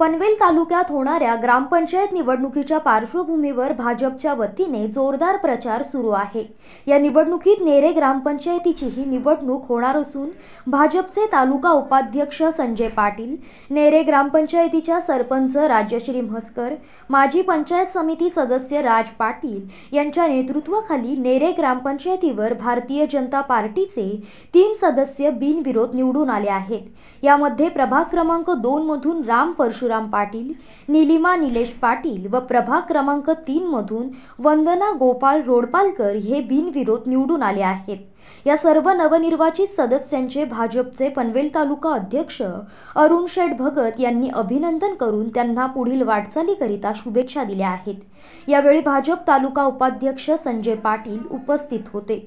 पनवेल तालुक्यात होणाऱ्या ग्रामपंचायत निवडणुकीच्या पार्श्वभूमीवर भाजपच्या वतीने जोरदार प्रचार सुरू आहे. या निवडणुकीत नेरे ग्रामपंचायतीची ही निवडणूक होणार असून भाजपचे तालुका उपाध्यक्ष संजय पाटील नेरे ग्रामपंचायतीच्या सरपंच राजश्री म्हस्कर माजी पंचायत समिती सदस्य राज पाटील यांच्या नेतृत्वाखाली नेरे ग्रामपंचायतीवर भारतीय जनता पार्टीचे तीन सदस्य बिनविरोध निवडून आले आहेत. यामध्ये प्रभाग क्रमांक दोनमधून राम परशु परशुराम पाटील निलिमा निलेश पाटील व प्रभाग क्रमांक तीन मधून वंदना गोपाळ रोडपालकर हे बिनविरोध निवडून आले आहेत. या सर्व नवनिर्वाचित सदस्यांचे भाजपचे पनवेल तालुका अध्यक्ष अरुण शेठ भगत यांनी अभिनंदन करून त्यांना पुढील वाटचालीकरिता शुभेच्छा दिल्या आहेत. यावेळी भाजप तालुका उपाध्यक्ष संजय पाटील उपस्थित होते.